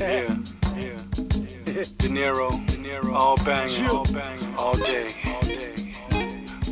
yeah, yeah. Dinero, De Niro, all banging, all banging, all day, all day.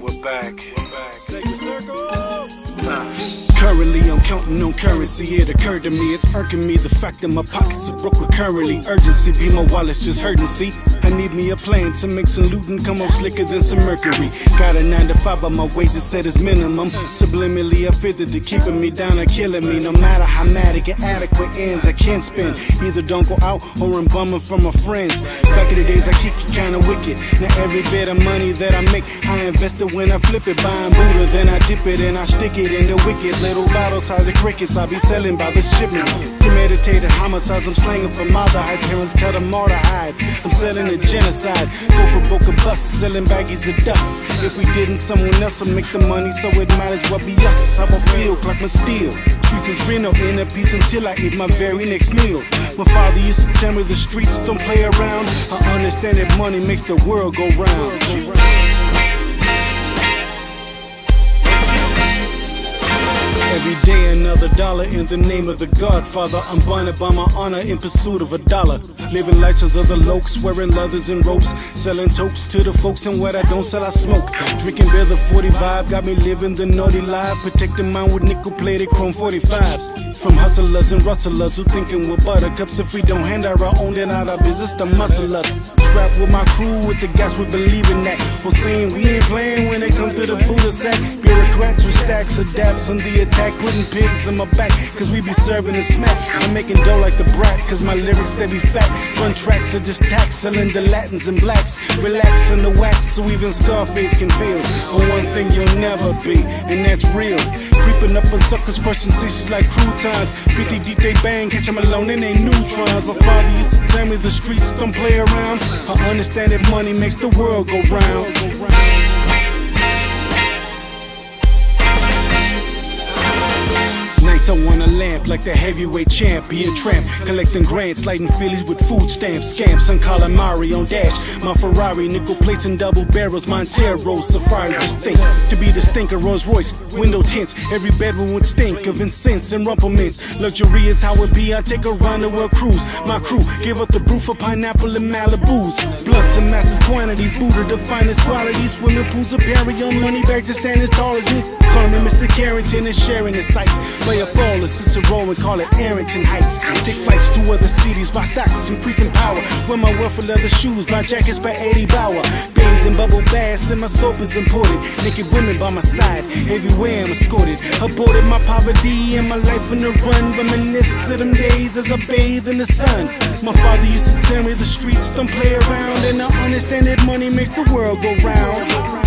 We're back, we're back. Sacred circle. Ah. Currently, I'm counting on currency. It occurred to me, it's irking me the fact that my pockets are broke with recurrently. Urgency be my wallet's just hurting. See, I need me a plan to make some loot and come on slicker than some mercury. Got a nine to five, but my wages set as minimum. Subliminally, I figured to keeping me down or killing me. No matter how mad it get adequate ends, I can't spend. Either don't go out or I'm bumming from my friends. Back in the days, I kick it kinda wicked. Now every bit of money that I make, I invest it when I flip it. Buying Buddha, then I dip it and I stick it in the wicked little bottle size of crickets. I be selling by the shipment. Premeditated homicides, I'm slanging for mother. High parents tell them all to hide. I'm selling a genocide. Go for broken bus, selling baggies of dust. If we didn't, someone else will make the money, so it might as well be us. I feel like my steel. Streets is no inner peace until I eat my very next meal. My father used to tell me the streets don't play around. I understand that money makes the world go round. Every day another dollar in the name of the Godfather. I'm bonded by my honor in pursuit of a dollar. Living lives as other lokes, wearing leathers and ropes. Selling tokes to the folks, and what I don't sell, I smoke. Drinking beer, the 40 vibe, got me living the naughty life. Protecting mine with nickel plated chrome 45s. From hustlers and rustlers who thinking we're buttercups. If we don't hand our own, then out of business, the muscle us. Strapped with my crew, with the gas, we believe in that. Saying we ain't playing when it comes to the Buddha sack. Bureaucrats stacks of daps on the attack, putting pigs in my back, cause we be serving the smack. I'm making dough like the brat, cause my lyrics they be fat. Run tracks are just tax, selling the Latins and blacks. Relax on the wax, so even Scarface can feel. On one thing you'll never be, and that's real. Creeping up on suckers, crushing ceases like croutons. 50 deep, they bang, catch them alone in they neutrons. My father used to tell me the streets don't play around. I understand that money makes the world go round. I want a lamp like the heavyweight champion tramp. Collecting grants, lighting Phillies with food stamps, scamps, and calamari on dash. My Ferrari, nickel plates and double barrels, Montero, Safari. Just think to be the stinker, Rolls Royce, window tints. Every bedroom would stink of incense and Rumple Minze. Luxury is how it be. I take a run to a cruise. My crew give up the brew for pineapple and Malibu's. Blunts in massive quantities, Buddha the finest qualities. Swimming pools of Perry on money bags to stand as tall as me. Call me Mr. Carrington and sharing the sights. Play a of Cicero and call it Arrington Heights. Take flights to other cities, my stocks, increasing power. Wear my wealth for leather shoes, my jackets by Eddie Bauer. Bathed in bubble baths and my soap is imported. Naked women by my side, everywhere I'm escorted. Aborted my poverty and my life in the run. Reminisce of them days as I bathe in the sun. My father used to tell me the streets don't play around, and I understand that money makes the world go round.